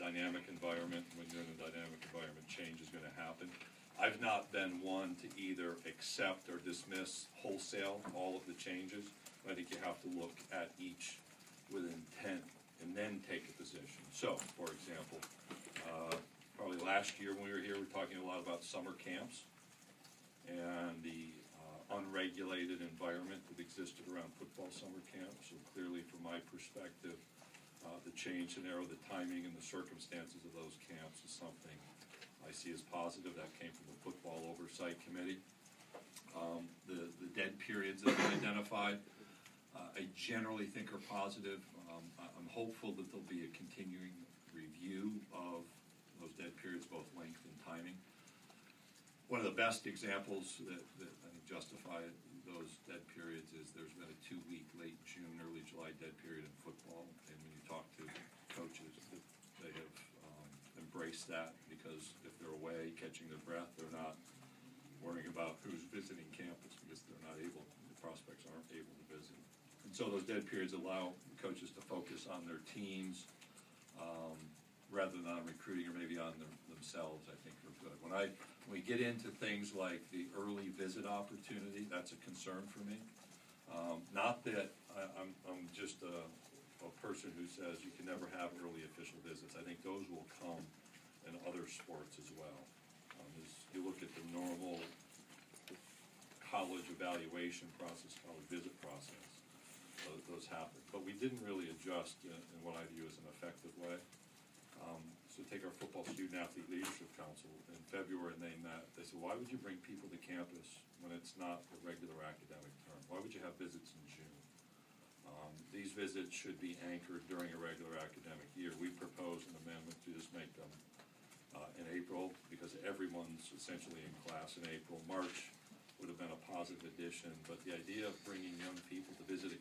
dynamic environment. When you're in a dynamic environment, change is gonna happen. I've not been one to either accept or dismiss wholesale all of the changes. I think you have to look at each with intent and then take a position. So, for example, uh, probably last year when we were here, we were talking a lot about summer camps and the uh, unregulated environment that existed around football summer camp. So clearly, from my perspective, uh, the change scenario, the timing and the circumstances of those camps is something I see as positive. That came from the Football Oversight Committee. Um, The, the dead periods that we identified, uh, I generally think are positive. Um, I'm hopeful that there'll be a continuing review of those dead periods, both length and timing. One of the best examples that, that I think justify those dead periods is there's been a two-week late June, early July dead period in football. And when you talk to coaches, that they have um, embraced that because if they're away catching their breath, they're not worrying about who's visiting campus because they're not able, the prospects aren't able to visit. And so those dead periods allow coaches to focus on their teams, um, rather than on recruiting or maybe on them- themselves, I think are good. When I, when we get into things like the early visit opportunity, that's a concern for me. Um, not that I, I'm, I'm just a, a person who says you can never have early official visits think those will come in other sports as well. Um, as you look at the normal college evaluation process, college visit process, those, those happen. But we didn't really adjust in, in what I view as an effective way. Um, so take our football student athlete leadership council, in February they met, they said, why would you bring people to campus when it's not a regular academic term? Why would you have visits in June? Um, these visits should be anchored during a regular academic year. We propose an amendment to just make them, April, because everyone's essentially in class in April. March would have been a positive addition, but the idea of bringing young people to visit a